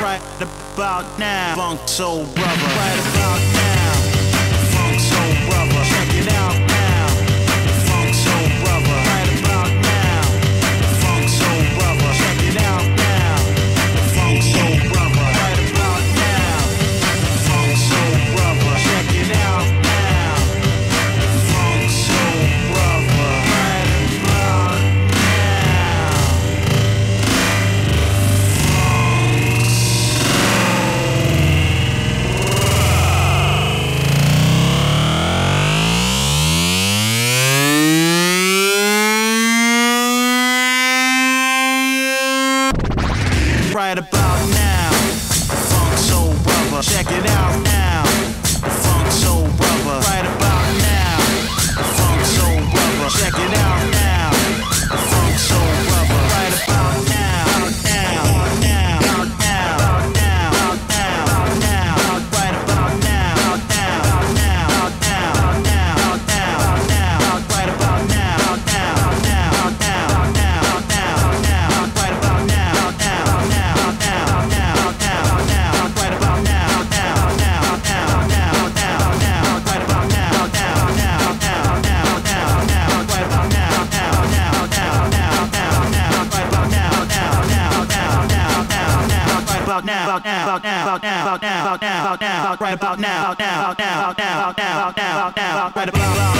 Right about now, Funk Soul Brother. Right about now, now. Now, right about now. About now, about now, about now, about now, about now, about now, right about now. About now, about now, about now, about now, about now, about now, right about